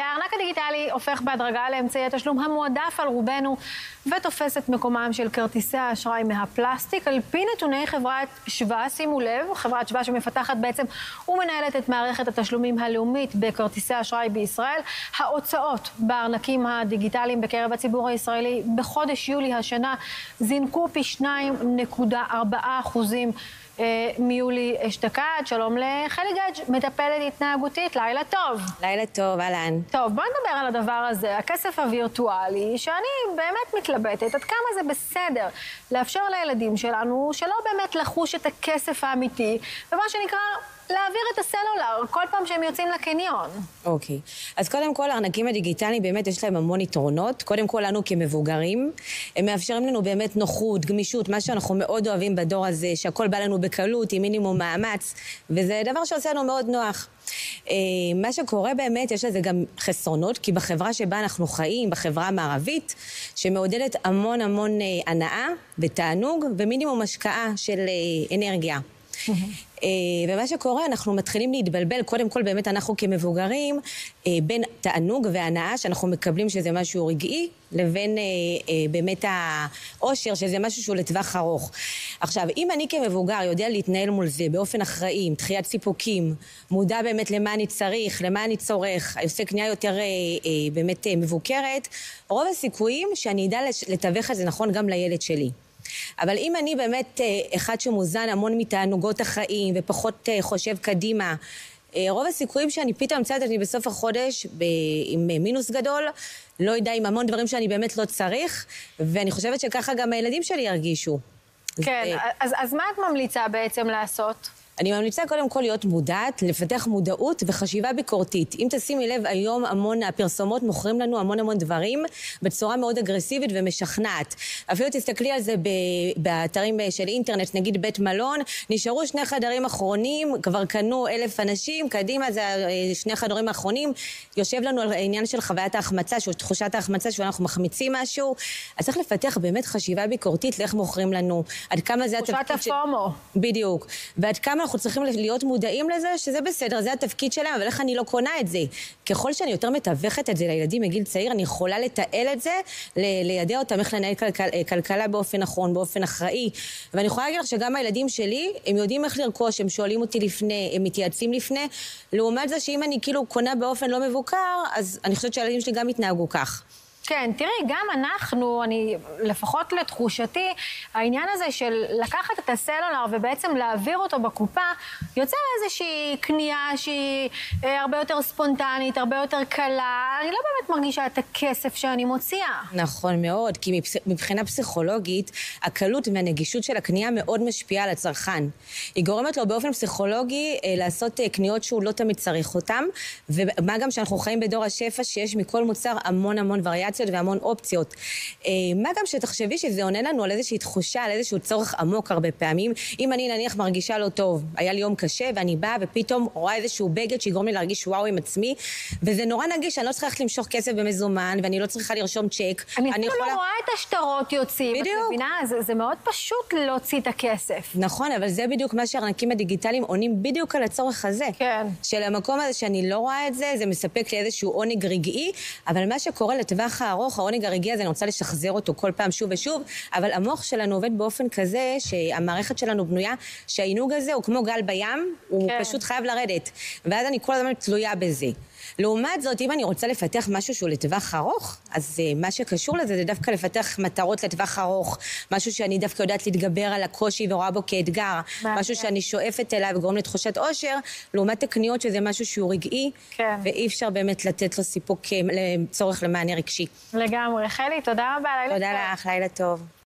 הארנק הדיגיטלי הופך בהדרגה לאמצעי התשלום המועדף על רובנו ותופס את מקומם של כרטיסי האשראי מהפלסטיק. על פי נתוני חברת שווה, שימו לב, חברת שווה שמפתחת בעצם ומנהלת את מערכת התשלומים הלאומית בכרטיסי אשראי בישראל, ההוצאות בארנקים הדיגיטליים בקרב הציבור הישראלי בחודש יולי השנה זינקו פי 2.4 אחוזים מיולי אשתקד. שלום לחלי גדג', מטפלת התנהגותית, לילה טוב. לילה טוב, אהלן. טוב, בואי נדבר על הדבר הזה, הכסף הווירטואלי, שאני באמת מתלבטת עד כמה זה בסדר לאפשר לילדים שלנו שלא באמת לחוש את הכסף האמיתי, ומה שנקרא... להעביר את הסלולר כל פעם שהם יוצאים לקניון. אוקיי. אז קודם כל, הארנקים הדיגיטליים באמת יש להם המון יתרונות. קודם כל, לנו כמבוגרים, הם מאפשרים לנו באמת נוחות, גמישות, מה שאנחנו מאוד אוהבים בדור הזה, שהכל בא לנו בקלות, עם מינימום מאמץ, וזה דבר שעושה לנו מאוד נוח. אה, מה שקורה באמת, יש לזה גם חסרונות, כי בחברה שבה אנחנו חיים, בחברה המערבית, שמעודדת המון המון אה, הנאה ותענוג ומינימום השקעה של אה, אנרגיה. אה, ומה שקורה, אנחנו מתחילים להתבלבל, קודם כל באמת אנחנו כמבוגרים, אה, בין תענוג והנאה שאנחנו מקבלים שזה משהו רגעי, לבין אה, באמת העושר שזה משהו שהוא לטווח ארוך. עכשיו, אם אני כמבוגר יודע להתנהל מול זה באופן אחראי, עם דחיית סיפוקים, מודע באמת למה אני צריך, למה אני צורך, עושה קנייה יותר באמת מבוקרת, רוב הסיכויים שאני אדע לתווך את זה נכון גם לילד שלי. אבל אם אני באמת אה, אחד שמוזן המון מתענוגות החיים ופחות אה, חושב קדימה, אה, רוב הסיכויים שאני פתאום אמצא את עצמי בסוף החודש עם מינוס גדול, לא יודע, עם המון דברים שאני באמת לא צריך, ואני חושבת שככה גם הילדים שלי ירגישו. כן, אז, אז מה את ממליצה בעצם לעשות? אני ממליצה קודם כל להיות מודעת, לפתח מודעות וחשיבה ביקורתית. אם תשימי לב, היום המון הפרסומות מוכרים לנו המון המון דברים בצורה מאוד אגרסיבית ומשכנעת. אפילו תסתכלי על זה באתרים של אינטרנט, נגיד בית מלון, נשארו שני חדרים אחרונים, כבר קנו אלף אנשים, קדימה זה שני חדרים האחרונים. יושב לנו על העניין של חוויית ההחמצה, של תחושת ההחמצה, שאנחנו מחמיצים משהו. אז צריך לפתח באמת חשיבה ביקורתית לאיך מוכרים לנו, עד כמה זה התפקיד של... תחושת הפומו. בדיוק. ועד כמה אנחנו צריכים להיות מודעים לזה שזה בסדר, זה התפקיד שלהם, אבל איך אני לא קונה את זה? ככל שאני יותר מתווכת את זה לילדים מגיל צעיר, אני יכולה לתעל את זה, לידע אותם איך לנהל כלכל, אה, כלכלה באופן נכון, באופן אחראי. ואני יכולה להגיד לך שגם הילדים שלי, הם יודעים איך לרכוש, הם שואלים אותי לפני, הם מתייעצים לפני, לעומת זה שאם אני כאילו קונה באופן לא מבוקר, אז אני חושבת שהילדים שלי גם יתנהגו כך. כן, תראי, גם אנחנו, אני, לפחות לתחושתי, העניין הזה של לקחת את הסלולר ובעצם להעביר אותו בקופה, יוצר איזושהי קנייה שהיא אה, הרבה יותר ספונטנית, הרבה יותר קלה. אני לא באמת מרגישה את הכסף שאני מוציאה. נכון מאוד, כי מבחינה פסיכולוגית, הקלות והנגישות של הקנייה מאוד משפיעה על הצרכן. היא גורמת לו באופן פסיכולוגי אה, לעשות אה, קניות שהוא לא תמיד צריך אותן, ומה גם שאנחנו חיים בדור השפע שיש מכל מוצר המון המון וריאציות. וריאציות והמון אופציות. אה, מה גם שתחשבי שזה עונה לנו על איזושהי תחושה, על איזשהו צורך עמוק הרבה פעמים. אם אני נניח מרגישה לא טוב, היה לי יום קשה ואני באה ופתאום רואה איזשהו בגד שיגרום לי להרגיש וואו עם עצמי, וזה נורא נגיש, אני לא צריכה ללכת למשוך כסף במזומן ואני לא צריכה לרשום צ'ק. אני אפילו יכולה... לא רואה את השטרות יוצאים, בדיוק. את מבינה? זה, זה מאוד פשוט להוציא את הכסף. נכון, אבל זה בדיוק מה שהארנקים הדיגיטליים עונים בדיוק על הצורך הזה. כן. של המקום הזה שאני לא רואה את זה, זה מספק לי איזשהו עונג רגעי, אבל מה שקורה לטווח הארוך, העונג הרגעי הזה, אני רוצה לשחזר אותו כל פעם שוב ושוב, אבל המוח שלנו עובד באופן כזה, שהמערכת שלנו בנויה, שהעינוג הזה הוא כמו גל בים, הוא כן. פשוט חייב לרדת. ואז אני כל הזמן תלויה בזה. לעומת זאת, אם אני רוצה לפתח משהו שהוא לטווח ארוך, אז uh, מה שקשור לזה זה דווקא לפתח מטרות לטווח ארוך, משהו שאני דווקא יודעת להתגבר על הקושי ורואה בו כאתגר, משהו שאני שואפת אליו וגורם לתחושת אושר, לעומת הקניות שזה משהו שהוא רגעי, כן. ואי אפשר באמת לתת לו סיפוק, אה, צורך למענה רגשי. לגמרי. חלי, תודה רבה, לילה טוב. תודה לך, לילה טוב.